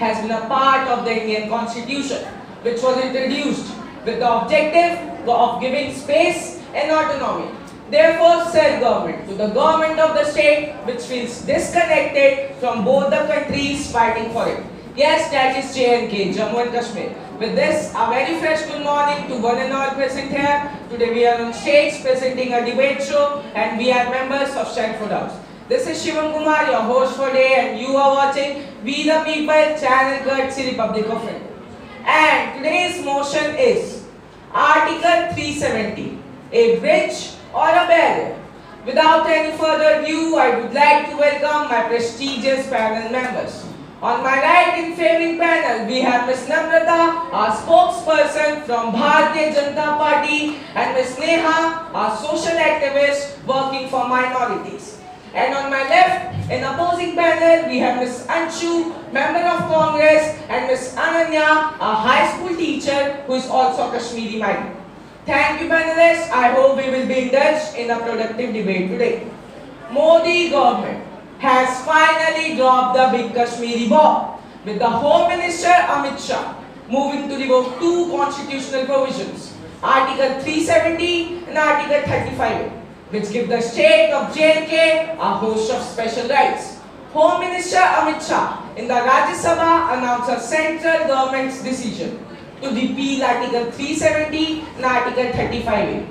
has been a part of the Indian constitution, which was introduced with the objective of giving space and autonomy. Therefore, self-government to the government of the state which feels disconnected from both the countries fighting for it. Yes, that is JNK, Jammu and Kashmir. With this, a very fresh good morning to one and all present here. Today we are on stage presenting a debate show and we are members of Stanford House. This is Shivam Kumar, your host for today and you are watching We the People, channel courtesy Republic of India. And today's motion is Article 370, a bridge or a barrier. Without any further ado, I would like to welcome my prestigious panel members. On my right in favoring panel, we have Ms. Namrata, our spokesperson from Bharatiya Janata Party and Ms. Neha, our social activist working for minorities. And on my left, in opposing panel, we have Ms. Anshu, member of Congress, and Ms. Ananya, a high school teacher who is also a Kashmiri migrant. Thank you panelists. I hope we will be indulged in a productive debate today. Modi government has finally dropped the big Kashmiri bomb with the Home Minister Amit Shah moving to revoke two constitutional provisions, Article 370 and Article 35, which give the state of JK a host of special rights. Home Minister Amit Shah in the Rajya Sabha announced a central government's decision to repeal Article 370 and Article 35A.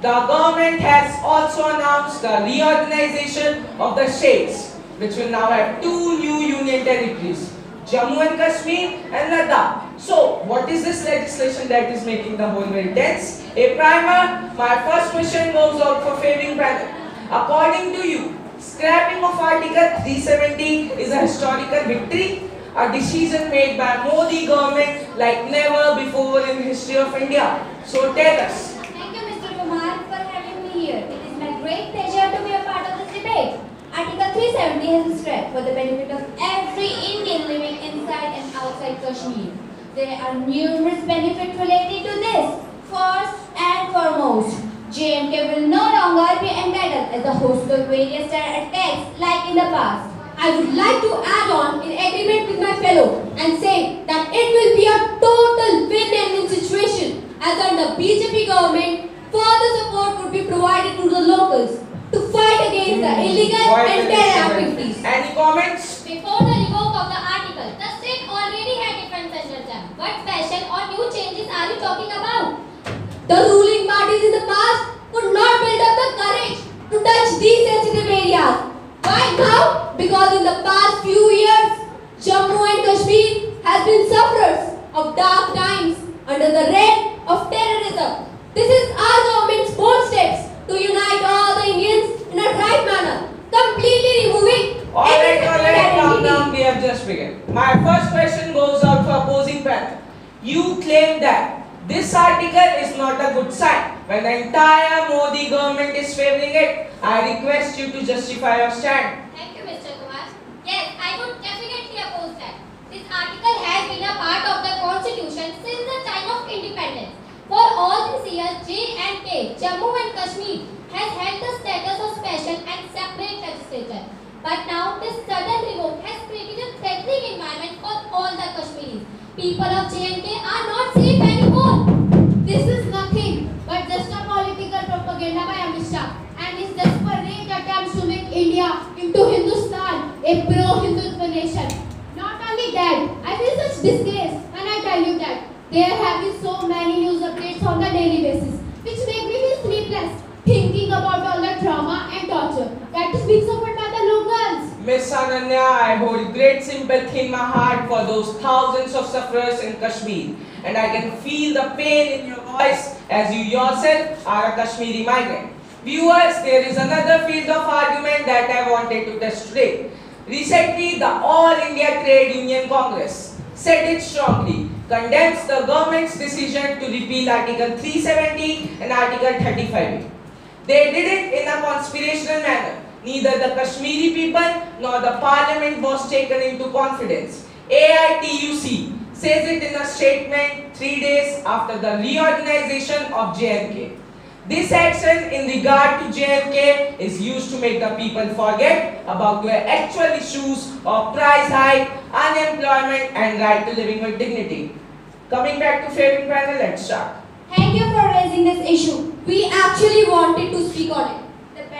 The government has also announced the reorganization of the states which will now have two new union territories, Jammu and Kashmir and Ladakh. So, what is this legislation that is making the whole very tense? A primer, my first question goes out for favoring panel. According to you, scrapping of Article 370 is a historical victory, a decision made by Modi government like never before in the history of India. So tell us. Thank you, Mr. Kumar, for having me here. It is my great pleasure to be a part of this debate. Article 370 has been scrapped for the benefit of every Indian living inside and outside Kashmir. There are numerous benefits related to this. First and foremost, JMK will no longer be entitled as the host of various terror attacks like in the past. I would like to add on in agreement with my fellow and say that it will be a total win-win situation as under BJP government further support would be provided to the locals to fight against the illegal Quite and an terror excellent. activities. Any comments? Before the revoke of the article, the state already had defense under them. What fashion or new changes are you talking about? The ruling parties in the past could not build up the courage to touch these sensitive areas. Why now? Because in the past few years, Jammu and Kashmir has been sufferers of dark times under the red of terrorism. This is our government's bold steps to unite all the Indians in a right manner, completely removing Alright, any alright, separate calm identity. down, we have just begun. My first question goes out for opposing panel. You claim that this article is not a good sign when the entire Modi government is favoring it. I request you to justify your stand. Thank you, Mr. Kumar. Yes, I would definitely oppose that. This article has been a part of the constitution since the time of independence. For all these years, J and K, Jammu and Kashmir, has held the status of special and separate legislature. But now this sudden revoke has created a threatening environment for all the Kashmiris. People of J and K are not safe anymore. This is nothing but just a political propaganda by Amit Shah and his desperate attempts to make India into Hindustan, a pro-Hindutva nation. Not only that, I feel such disgrace when I tell you that there have been so many news updates on the daily basis, which make me feel sleepless, thinking about all the trauma and torture that is being. Miss Ananya, I hold great sympathy in my heart for those thousands of sufferers in Kashmir. And I can feel the pain in your voice as you yourself are a Kashmiri migrant. Viewers, there is another field of argument that I wanted to test today. Recently, the All India Trade Union Congress said it strongly, condemns the government's decision to repeal Article 370 and Article 35. They did it in a conspirational manner. Neither the Kashmiri people nor the parliament was taken into confidence. AITUC says it in a statement three days after the reorganization of JNK. This action in regard to JNK is used to make the people forget about their actual issues of price hike, unemployment and right to living with dignity. Coming back to favoring panel, let's start. Thank you for raising this issue. We actually wanted to speak on it.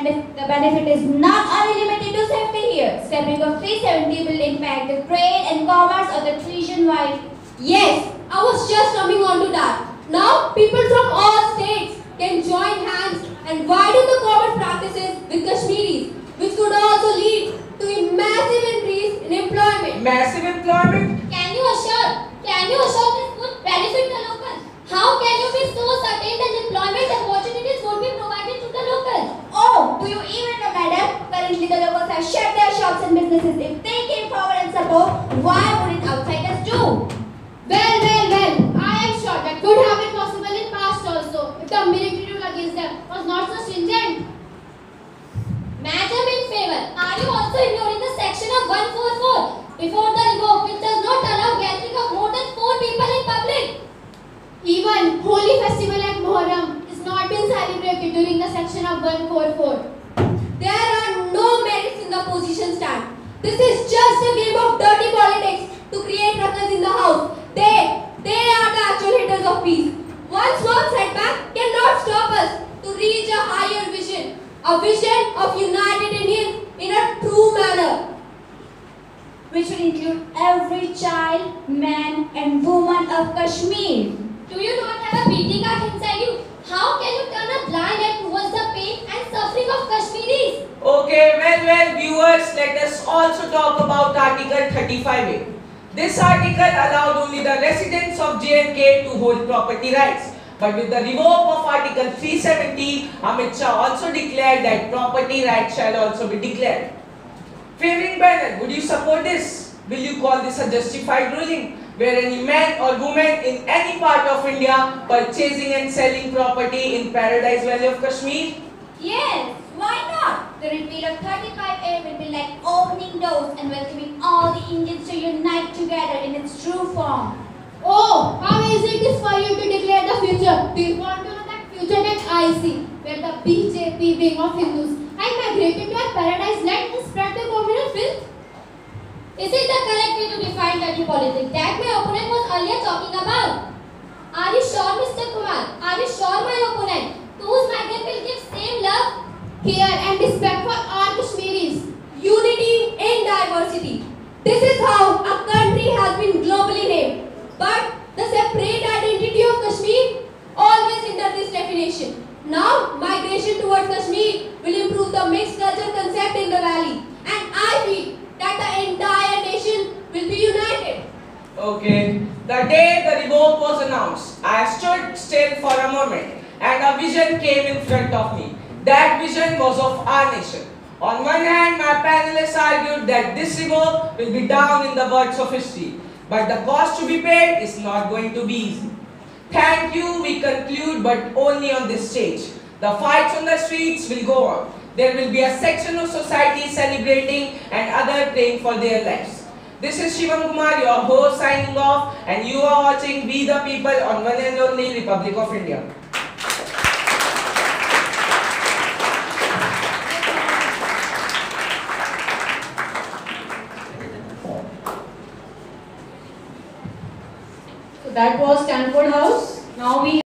The, the benefit is not only limited to safety here. Scrapping of 370 will impact the trade and commerce of the region wide. Yes, I was just coming on to that. Now, people from all states can join hands and widen the common practices with Kashmiris, which could also lead to a massive increase in employment. Massive employment? Can you assure, can you assure this would benefit the locals? How can you be so certain that employment opportunities would be provided to the locals? Oh, do you even know, madam? Currently, the locals have shut their shops and businesses. If they came forward and support, why wouldn't outsiders do? Well, well, well, I am sure that could have been possible in past also if the military rule against them was not so stringent. Madam in favor, are you also ignoring the section of 144 before the revoke which does not allow gathering of more than 4 people in public? Even holy festival like Muharram is not been celebrated during the section of 144. There are no merits in the position stand. This is just a game of dirty politics to create ruckus in the house. They, they are the actual haters of peace. One small setback cannot stop us to reach a higher vision. A vision of united Indians in a true manner. Which will include every child, man, and woman of Kashmir. Do you not have a beating heart inside you? How can you turn a blind eye towards the pain and suffering of Kashmiris? Okay, well, well, viewers, let us also talk about Article 35A. This article allowed only the residents of JNK to hold property rights. But with the revoke of Article 370, Amit Shah also declared that property rights shall also be declared. Favoring panel, would you support this? Will you call this a justified ruling? Where any man or woman in any part of India purchasing and selling property in Paradise Valley of Kashmir? Yes, why not? The repeal of 35A will be like opening doors and welcoming all the Indians to unite together in its true form. Oh, how easy it is for you to declare the future. Do you want to know that future that I see, where the BJP wing of Hindus had migrated to a paradise land and spread the communal filth? Is it way to define dirty politics that my opponent was earlier talking about? Are you sure, Mr. Kumar? Are you sure, my opponent? Those migrants will give same love? Care and respect for all Kashmiris. Unity in diversity. This is how a country has been globally named. But the separate identity of Kashmir always hinder this definition. Now, migration towards Kashmir will improve the mixed culture concept in the valley. And I feel that the entire Okay. The day the revoke was announced, I stood still for a moment and a vision came in front of me. That vision was of our nation. On one hand, my panelists argued that this revoke will be down in the words of history, but the cost to be paid is not going to be easy. Thank you, we conclude, but only on this stage. The fights on the streets will go on. There will be a section of society celebrating and other praying for their lives. This is Shivam Kumar, your host signing off and you are watching We The People on one and only Republic of India. So that was Stanford House. Now we